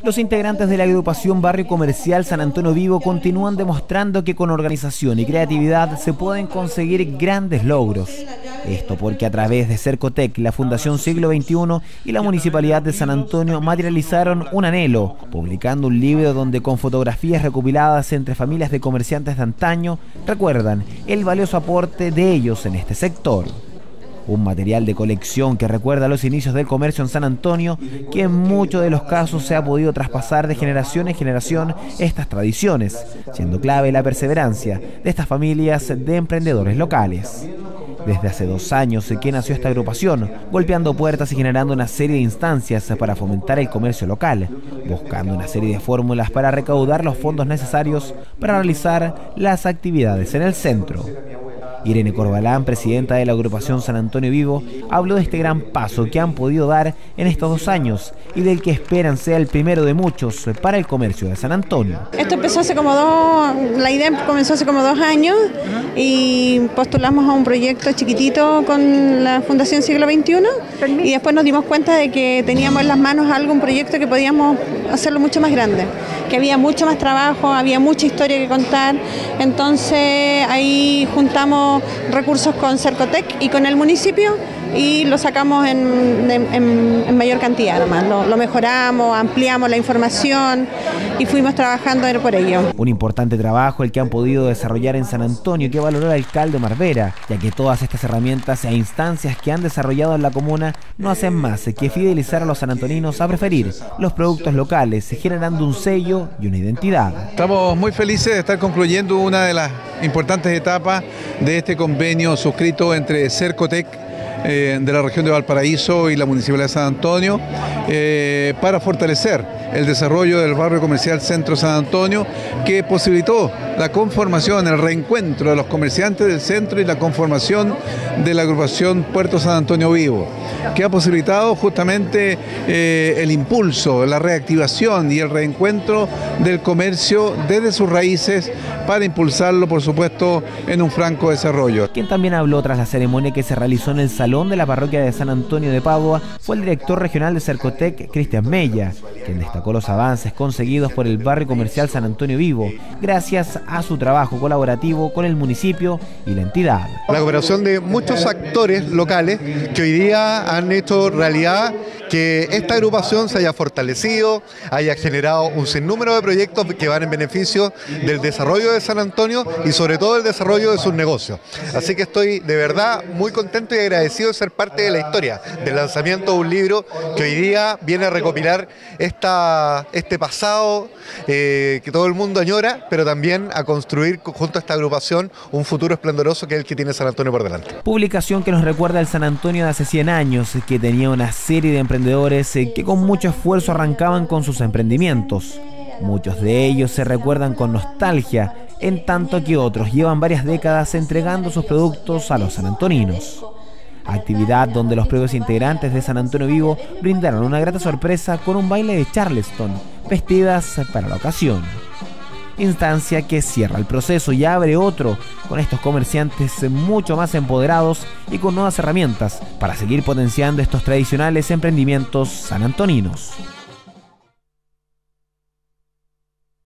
Los integrantes de la agrupación Barrio Comercial San Antonio Vivo continúan demostrando que con organización y creatividad se pueden conseguir grandes logros. Esto porque a través de Cercotec, la Fundación Siglo XXI y la Municipalidad de San Antonio materializaron un anhelo, publicando un libro donde con fotografías recopiladas entre familias de comerciantes de antaño recuerdan el valioso aporte de ellos en este sector un material de colección que recuerda los inicios del comercio en San Antonio, que en muchos de los casos se ha podido traspasar de generación en generación estas tradiciones, siendo clave la perseverancia de estas familias de emprendedores locales. Desde hace dos años que nació esta agrupación, golpeando puertas y generando una serie de instancias para fomentar el comercio local, buscando una serie de fórmulas para recaudar los fondos necesarios para realizar las actividades en el centro. Irene Corbalán, presidenta de la agrupación San Antonio Vivo, habló de este gran paso que han podido dar en estos dos años y del que esperan sea el primero de muchos para el comercio de San Antonio. Esto empezó hace como dos, la idea comenzó hace como dos años y postulamos a un proyecto chiquitito con la Fundación Siglo XXI y después nos dimos cuenta de que teníamos en las manos algo, un proyecto que podíamos hacerlo mucho más grande, que había mucho más trabajo, había mucha historia que contar, entonces ahí juntamos recursos con Cercotec y con el municipio y lo sacamos en, mayor cantidad además. Lo, mejoramos, ampliamos la información y fuimos trabajando por ello. Un importante trabajo el que han podido desarrollar en San Antonio que valoró el alcalde Marvera, ya que todas estas herramientas e instancias que han desarrollado en la comuna no hacen más que fidelizar a los sanantoninos a preferir los productos locales, generando un sello y una identidad. Estamos muy felices de estar concluyendo una de las importantes etapas de este convenio suscrito entre Cercotec eh, de la región de Valparaíso y la Municipalidad de San Antonio eh, para fortalecer el desarrollo del barrio comercial Centro San Antonio que posibilitó la conformación, el reencuentro de los comerciantes del centro y la conformación de la agrupación Puerto San Antonio Vivo, que ha posibilitado justamente eh, el impulso, la reactivación y el reencuentro del comercio desde sus raíces para impulsarlo, por supuesto, en un franco desarrollo. Quien también habló tras la ceremonia que se realizó en el Salón de la Parroquia de San Antonio de Padua fue el director regional de Cercotec, Cristian Mella, quien destacó los avances conseguidos por el barrio comercial San Antonio Vivo, gracias a su trabajo colaborativo con el municipio y la entidad. La cooperación de muchos actores locales que hoy día han hecho realidad que esta agrupación se haya fortalecido, haya generado un sinnúmero de proyectos que van en beneficio del desarrollo de San Antonio y sobre todo el desarrollo de sus negocios. Así que estoy de verdad muy contento y agradecido de ser parte de la historia del lanzamiento de un libro que hoy día viene a recopilar esta, este pasado eh, que todo el mundo añora, pero también a construir junto a esta agrupación un futuro esplendoroso que es el que tiene San Antonio por delante. Publicación que nos recuerda el San Antonio de hace 100 años, que tenía una serie de emprendimientos emprendedores eh, que con mucho esfuerzo arrancaban con sus emprendimientos. Muchos de ellos se recuerdan con nostalgia, en tanto que otros llevan varias décadas entregando sus productos a los sanantoninos. Actividad donde los propios integrantes de San Antonio Vivo brindaron una grata sorpresa con un baile de Charleston, vestidas para la ocasión instancia que cierra el proceso y abre otro con estos comerciantes mucho más empoderados y con nuevas herramientas para seguir potenciando estos tradicionales emprendimientos sanantoninos.